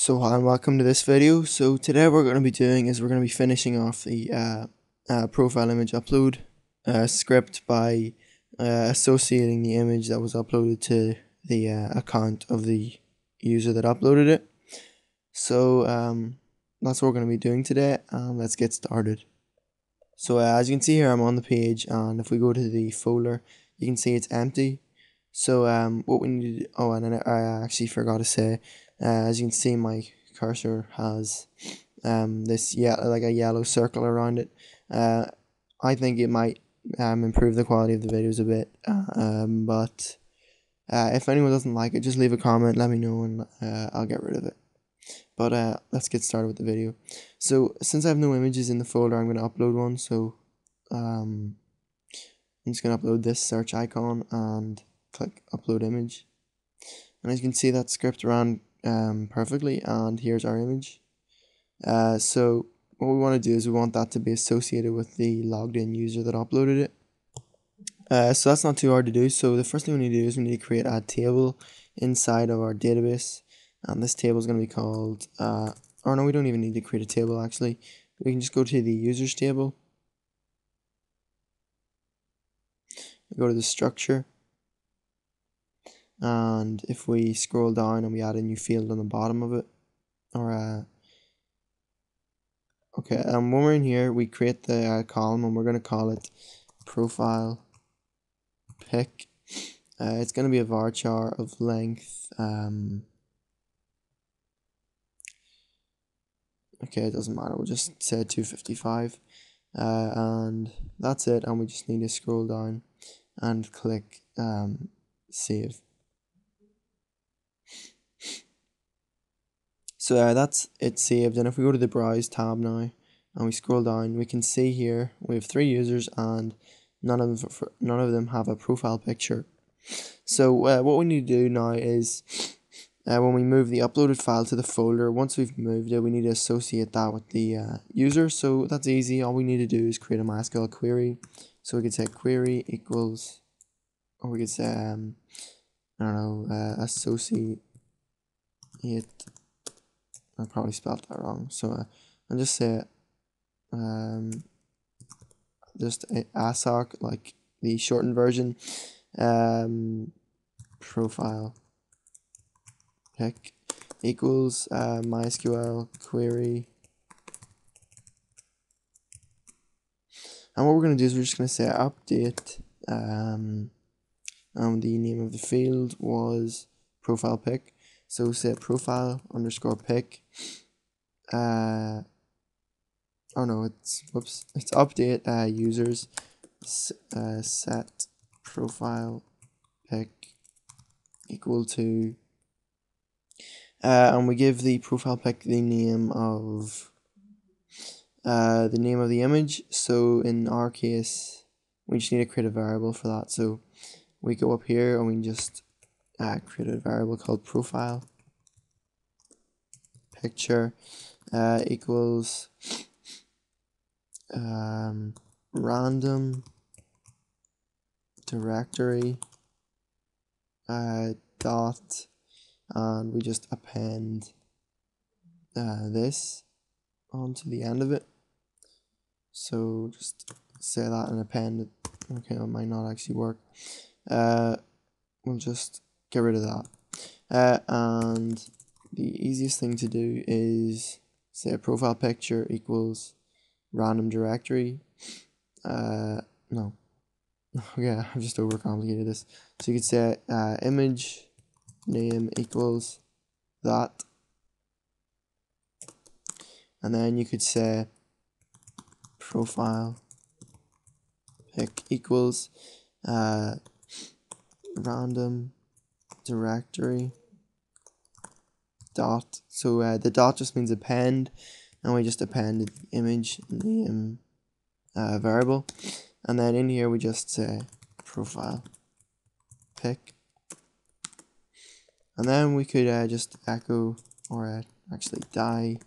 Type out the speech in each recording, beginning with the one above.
So hi and welcome to this video. So today we're going to be doing is we're going to be finishing off the uh, uh, profile image upload uh, script by uh, associating the image that was uploaded to the uh, account of the user that uploaded it. So um, that's what we're going to be doing today and let's get started. So uh, as you can see here I'm on the page and if we go to the folder you can see it's empty. So um, what we need to oh and I actually forgot to say uh, as you can see, my cursor has um, this yeah like a yellow circle around it. Uh, I think it might um, improve the quality of the videos a bit, um, but uh, if anyone doesn't like it, just leave a comment, let me know, and uh, I'll get rid of it. But uh, let's get started with the video. So since I have no images in the folder, I'm going to upload one. So um, I'm just going to upload this search icon and click upload image. And as you can see, that script ran um, perfectly and here's our image. Uh, so what we want to do is we want that to be associated with the logged in user that uploaded it. Uh, so that's not too hard to do. So the first thing we need to do is we need to create a table inside of our database. And this table is going to be called, uh, or no, we don't even need to create a table actually. We can just go to the users table. Go to the structure and if we scroll down and we add a new field on the bottom of it or uh, okay and um, when we're in here we create the uh, column and we're going to call it profile pic. Uh, it's going to be a varchar of length um, okay it doesn't matter we'll just say 255 uh, and that's it and we just need to scroll down and click um, save So uh, that's it saved and if we go to the browse tab now and we scroll down we can see here we have three users and none of them, none of them have a profile picture. So uh, what we need to do now is uh, when we move the uploaded file to the folder, once we've moved it, we need to associate that with the uh, user. So that's easy. All we need to do is create a MySQL query. So we could say query equals, or we could say, um, I don't know, uh, associate I probably spelled that wrong. So uh, I'll just say um, just ASOC, like the shortened version. Um, profile pic equals uh, MySQL query. And what we're going to do is we're just going to say update. Um, and the name of the field was profile pic. So set profile underscore pic. Uh, oh no, it's whoops. It's update uh, users uh, set profile pic equal to uh, and we give the profile pic the name of uh, the name of the image so in our case we just need to create a variable for that so we go up here and we just uh, create a variable called profile. Picture uh, equals um, random directory uh, dot and we just append uh, this onto the end of it. So just say that and append it. Okay it might not actually work. Uh, we'll just get rid of that. Uh, and the easiest thing to do is say a profile picture equals random directory. Uh, no. Okay, I've just overcomplicated this. So you could say uh, image name equals that. And then you could say profile pic equals uh, random directory dot. So uh, the dot just means append, and we just append the image name uh, variable, and then in here we just say profile pic, and then we could uh, just echo or uh, actually die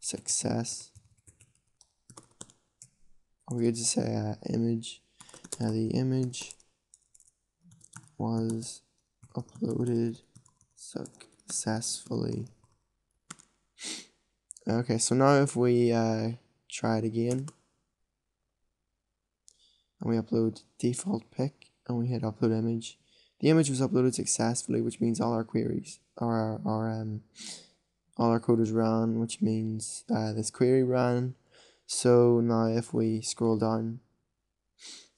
success. We could just say uh, image. Uh, the image was uploaded successfully Okay, so now if we uh, try it again, and we upload default pic, and we hit upload image, the image was uploaded successfully, which means all our queries, or our, our um, all our code is ran, which means uh, this query ran. So now if we scroll down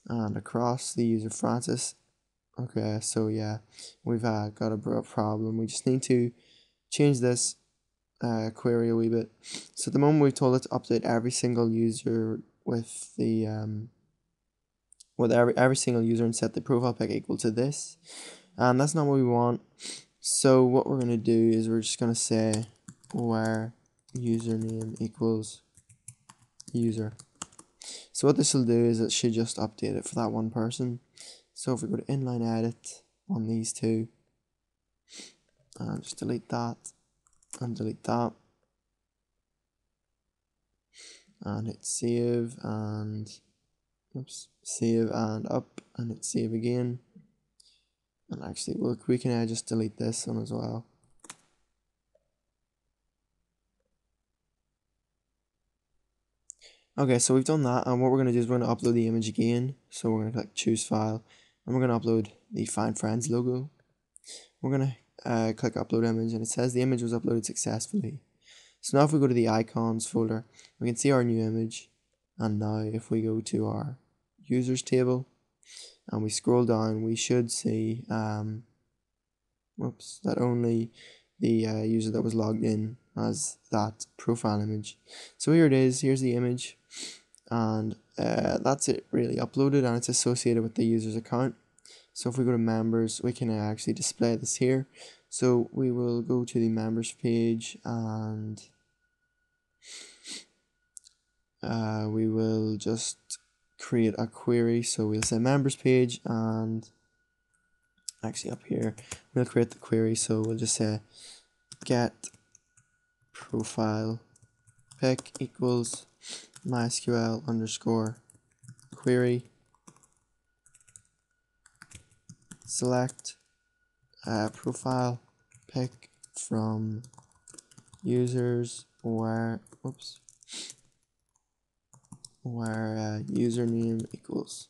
and across the user Francis, okay, so yeah, we've uh, got a problem. We just need to change this uh, query a wee bit. So at the moment we've told it to update every single user with the um, with every every single user and set the profile pic equal to this, and that's not what we want. So what we're gonna do is we're just gonna say where username equals user. So what this will do is it should just update it for that one person. So if we go to inline edit on these two, and just delete that and delete that. And hit save and oops save and up and hit save again. And actually look we can uh, just delete this one as well. Okay so we've done that and what we're going to do is we're going to upload the image again. So we're going to click choose file and we're going to upload the find friends logo we're going to uh, click upload image and it says the image was uploaded successfully. So now if we go to the icons folder, we can see our new image. And now if we go to our users table and we scroll down, we should see um, whoops, that only the uh, user that was logged in has that profile image. So here it is, here's the image and uh, that's it really uploaded and it's associated with the user's account. So if we go to members, we can actually display this here. So we will go to the members page and uh, we will just create a query. So we'll say members page and actually up here, we'll create the query. So we'll just say get profile pic equals MySQL underscore query. Select a profile pic from users where whoops. Where uh, username equals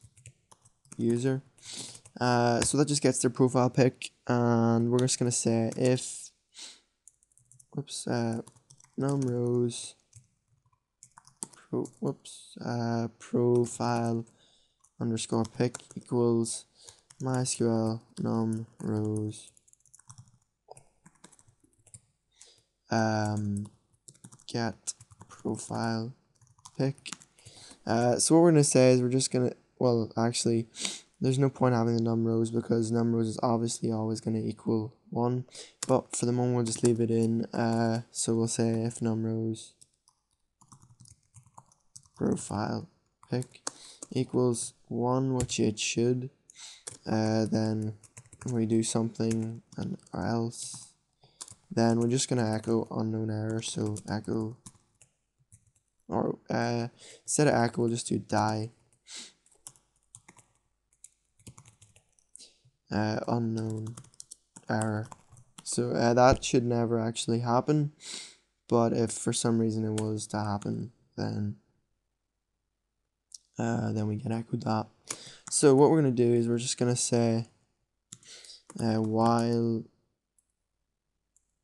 user. Uh, so that just gets their profile pic and we're just gonna say if whoops uh, num rows pro, whoops uh, profile underscore pic equals MySQL num rows. Um, get profile pic Uh, so what we're gonna say is we're just gonna well actually there's no point having the num rows because num rows is obviously always gonna equal one. But for the moment we'll just leave it in. Uh, so we'll say if num rows profile pic equals one which it should uh, then we do something and else. Then we're just gonna echo unknown error so echo or uh, instead of echo we'll just do die. Uh, unknown error. So uh, that should never actually happen but if for some reason it was to happen then uh, then we can echo that so what we're going to do is we're just going to say uh, while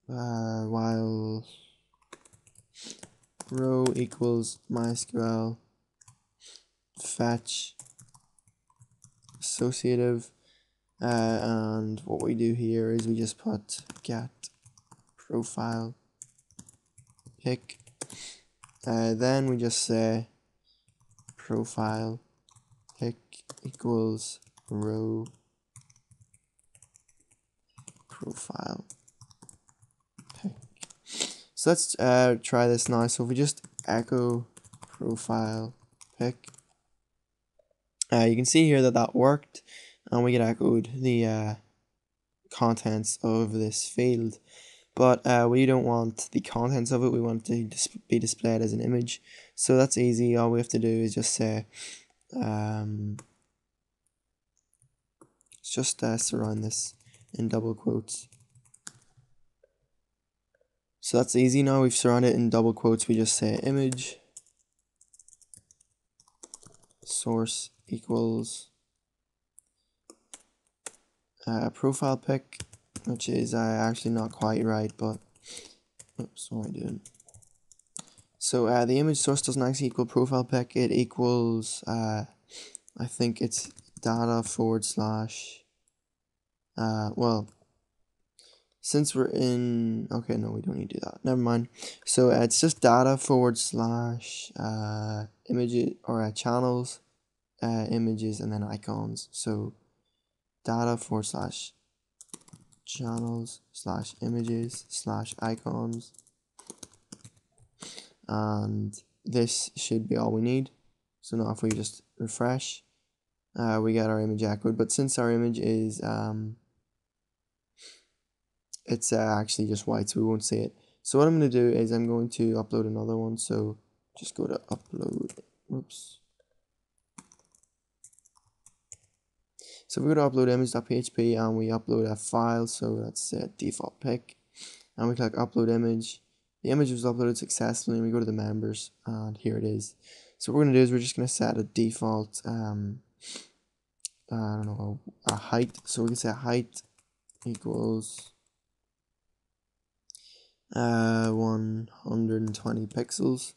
uh, while row equals MySQL fetch associative uh, and what we do here is we just put get profile pic. Uh, then we just say profile pic equals row profile pic. So let's uh, try this now. So if we just echo profile pic uh, you can see here that that worked and we get echoed the uh, contents of this field but uh, we don't want the contents of it. We want it to dis be displayed as an image. So that's easy. All we have to do is just say um, just uh, surround this in double quotes. So that's easy now. We've surrounded it in double quotes. We just say image source equals uh, profile pic, which is uh, actually not quite right, but oops, what am I? So uh, the image source doesn't actually equal profile pic. It equals, uh, I think it's data forward slash, uh, well, since we're in, okay, no, we don't need to do that. Never mind. So uh, it's just data forward slash uh, images or uh, channels, uh, images, and then icons. So data forward slash channels slash images slash icons. And this should be all we need. So now if we just refresh, uh, we get our image echoed. But since our image is um, it's uh, actually just white so we won't see it so what I'm going to do is I'm going to upload another one so just go to upload whoops so we go to upload image.php and we upload a file. So that's a default pic. and we click upload image. The image was uploaded successfully and we go to the members and here it is. So what we're going to do is we're just going to set a default um, I don't know a height. So we can say height equals uh, 120 pixels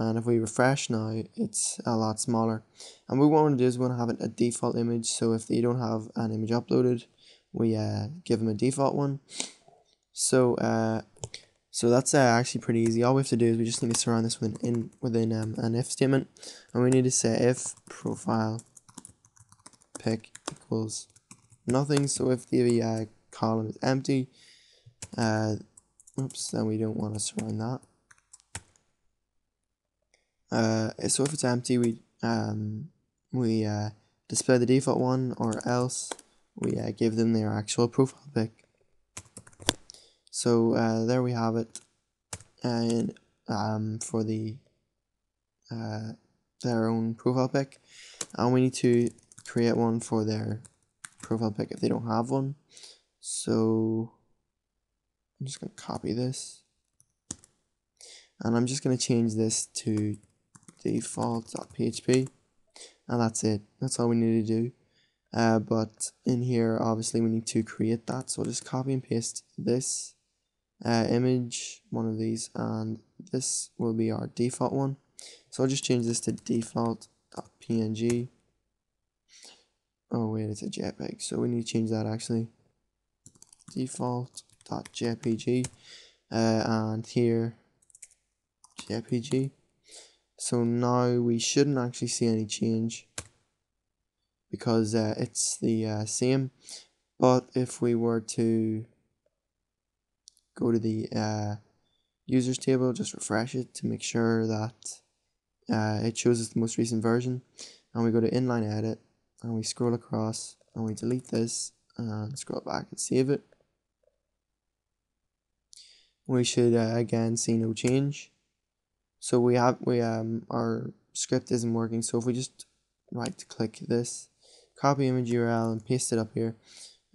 and if we refresh now it's a lot smaller. And what we want to do is we want to have it a default image. So if they don't have an image uploaded we uh, give them a default one. So uh, so that's uh, actually pretty easy. All we have to do is we just need to surround this within in within um, an if statement. And we need to say if profile pic equals nothing. So if the uh, column is empty uh, Oops, then we don't want to surround that. Uh, so if it's empty, we um, we uh, display the default one, or else we uh, give them their actual profile pic. So uh, there we have it, and um, for the uh, their own profile pic, and we need to create one for their profile pic if they don't have one. So I'm just going to copy this. And I'm just going to change this to default.php. And that's it. That's all we need to do. Uh, but in here, obviously, we need to create that. So just copy and paste this uh, image, one of these, and this will be our default one. So I'll just change this to default.png. Oh wait, it's a JPEG, so we need to change that actually. Default .jpg uh, and here jpg so now we shouldn't actually see any change because uh, it's the uh, same but if we were to go to the uh, users table just refresh it to make sure that uh, it shows us the most recent version and we go to inline edit and we scroll across and we delete this and scroll back and save it we should uh, again see no change. So we have we um our script isn't working. So if we just right click this, copy image URL and paste it up here,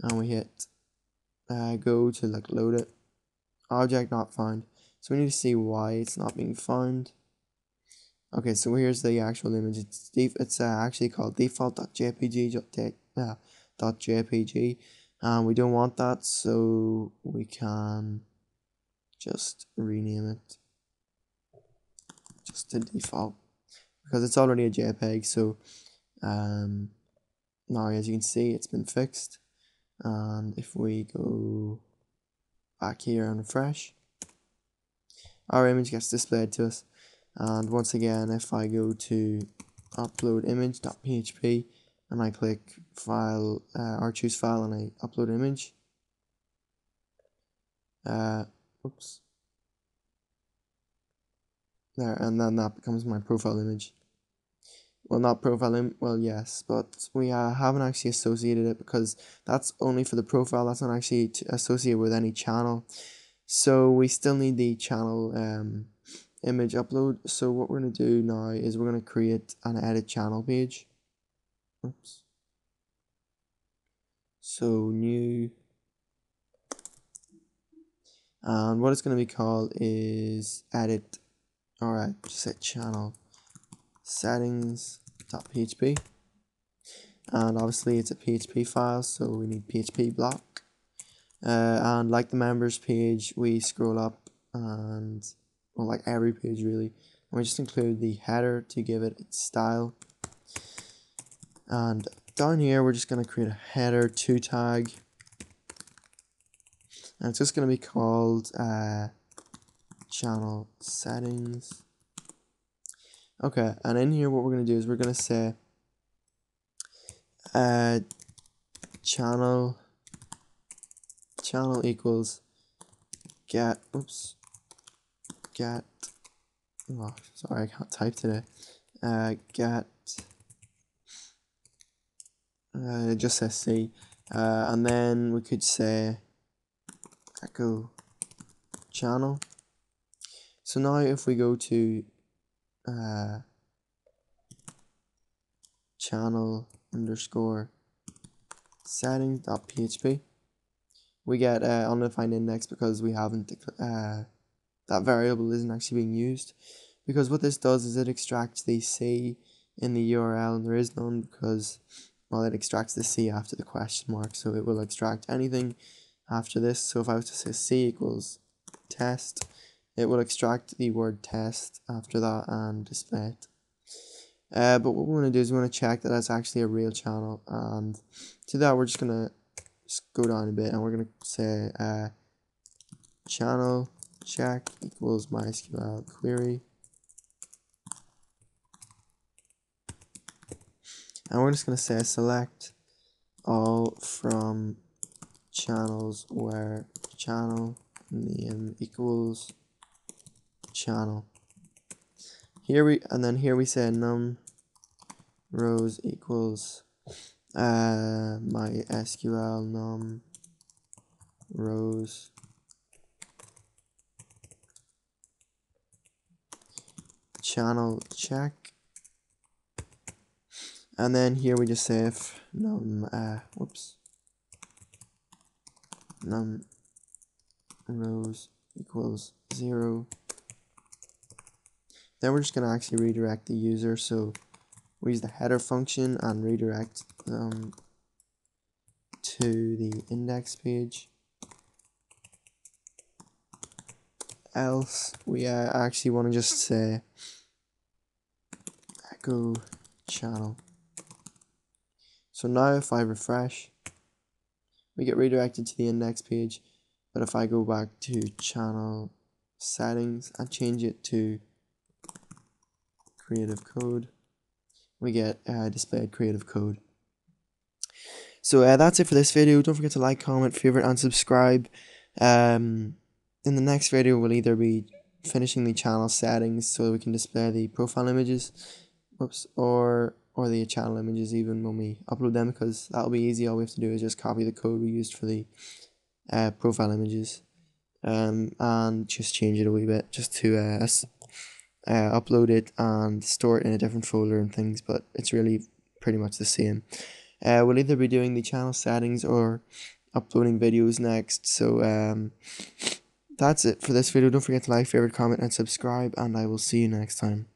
and we hit uh, go to like load it, object not found. So we need to see why it's not being found. Okay, so here's the actual image. It's it's uh, actually called default.jpg uh, .jpg, and we don't want that, so we can just rename it just to default because it's already a JPEG so um, now as you can see it's been fixed and if we go back here and refresh our image gets displayed to us and once again if I go to upload image.php and I click file uh, or choose file and I upload image uh, Oops. There, and then that becomes my profile image. Well, not profile Im well, yes, but we uh, haven't actually associated it because that's only for the profile. That's not actually associated with any channel. So we still need the channel um, image upload. So what we're going to do now is we're going to create an edit channel page. Oops. So new and what it's going to be called is edit alright say channel settings.php and obviously it's a PHP file so we need PHP block. Uh, and like the members page we scroll up and well like every page really. And we just include the header to give it its style. And down here we're just going to create a header to tag. And it's just going to be called uh, channel settings. Okay and in here what we're going to do is we're going to say uh, channel channel equals get oops get oh sorry I can't type today. Uh, get uh, just says C. Uh, and then we could say echo channel so now if we go to uh, channel underscore settings.php we get uh, undefined index because we haven't uh, that variable isn't actually being used. Because what this does is it extracts the C in the URL and there is none because well it extracts the C after the question mark. So it will extract anything after this. So if I was to say C equals test it will extract the word test after that and display it uh, but what we want to do is we want to check that that's actually a real channel and to that we're just going to go down a bit and we're going to say uh, channel check equals MySQL query. And we're just going to say select all from channels where channel name equals channel. Here we and then here we say num rows equals uh, MySQL num rows. Channel check. And then here we just say if num uh whoops. Num rows equals zero then we're just going to actually redirect the user. So we use the header function and redirect them to the index page. Else we uh, actually want to just say echo channel. So now if I refresh we get redirected to the index page. But if I go back to channel settings and change it to creative code. We get uh, displayed creative code. So uh, that's it for this video. Don't forget to like comment favorite and subscribe. Um, in the next video we'll either be finishing the channel settings so we can display the profile images. Whoops. Or or the channel images even when we upload them because that'll be easy. All we have to do is just copy the code we used for the uh, profile images. Um, and just change it a wee bit just to uh, uh, upload it and store it in a different folder and things but it's really pretty much the same. Uh, we'll either be doing the channel settings or uploading videos next so um, that's it for this video. Don't forget to like favorite comment and subscribe and I will see you next time